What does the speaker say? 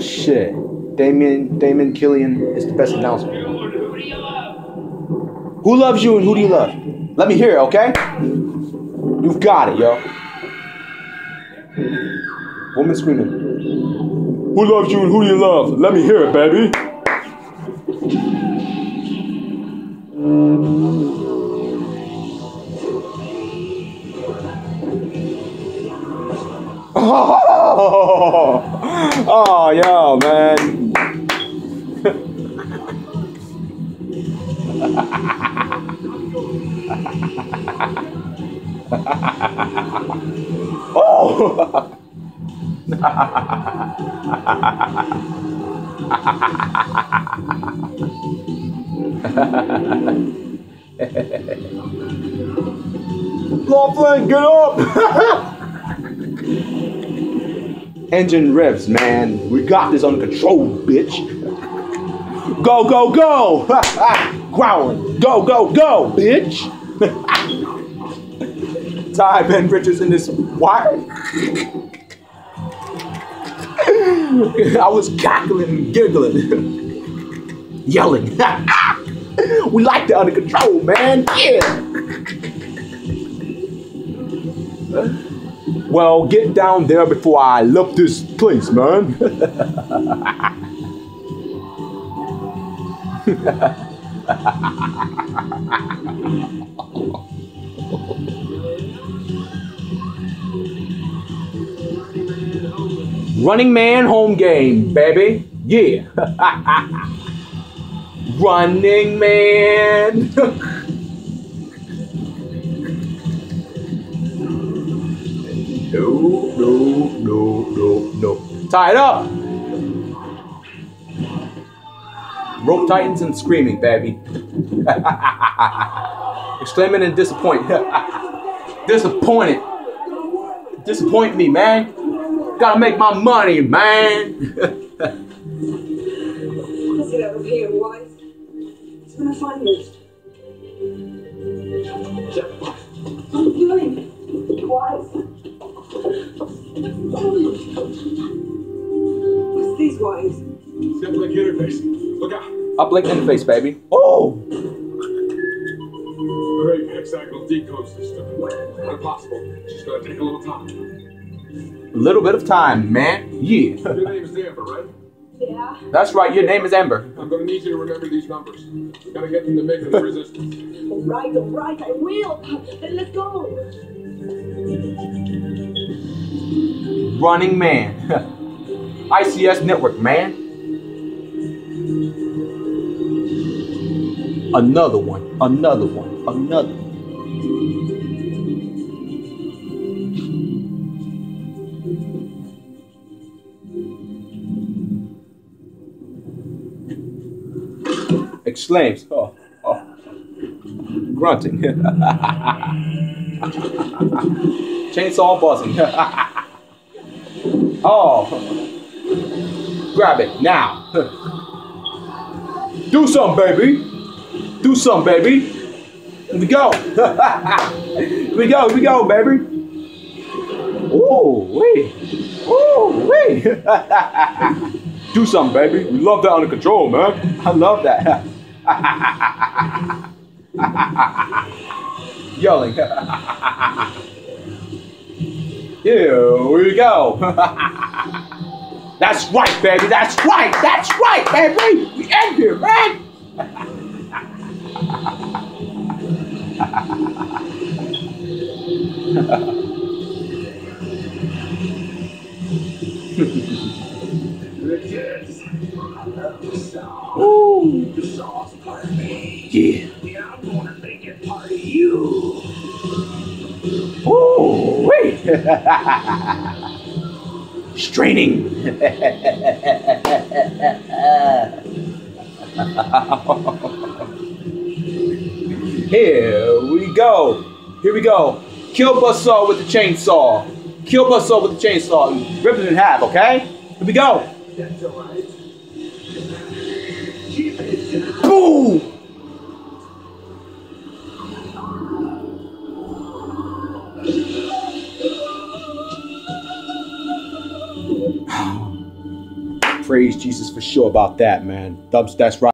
Shit. Damien Damon Killian is the best announcer. Who loves you and who do you love? Let me hear it, okay? You've got it, yo. Woman screaming. Who loves you and who do you love? Let me hear it, baby. Oh, oh yo, man. oh. Laughlin, get up! Engine revs, man. We got this under control, bitch. Go, go, go! Growling. Go, go, go, bitch! Ty Ben Richards in this wire. I was cackling giggling, yelling. we like that under control, man. Yeah. Well, get down there before I love this place, man. Running man home game, baby. Yeah. Running man. Tie it up. Rope tightens and screaming, baby. Exclaiming and disappointed. Disappointed. Disappoint me, man. Gotta make my money, man. Is it over here, Weiss? It's gonna find most. What are you doing? Weiss? What's these Weiss? Uplink interface. Look out. Uplink interface, baby. Oh! Great hexagonal decode system. Impossible. Just gonna take a little time. A little bit of time, man. Yeah. Your name is Amber, right? Yeah. That's right, your name is Ember. I'm gonna need you to remember these numbers. We gotta get them to make the resistance. All right, all right, I will. Then let's go. Running man. ICS network, man. Another one, another one, another. Exclaims. Oh, oh. Grunting. Chainsaw buzzing. oh. Grab it now. Do something, baby. Do something, baby. Here we go. Here we go. Here we go, baby. Ooh, wait. Ooh, wait. Do something, baby. We love that under control, man. I love that. Yelling. Here we go. That's right, baby. That's right. That's right, baby. We end here, man. Ooh. The saw's part of me. Yeah. Yeah, I'm gonna make it part of you. Ooh, wait. Straining. Here we go. Here we go. Kill Buzzsaw with the chainsaw. Kill Buzzsaw with the chainsaw. Rip it in half, okay? Here we go. Boom! Praise Jesus for sure about that, man. That's right.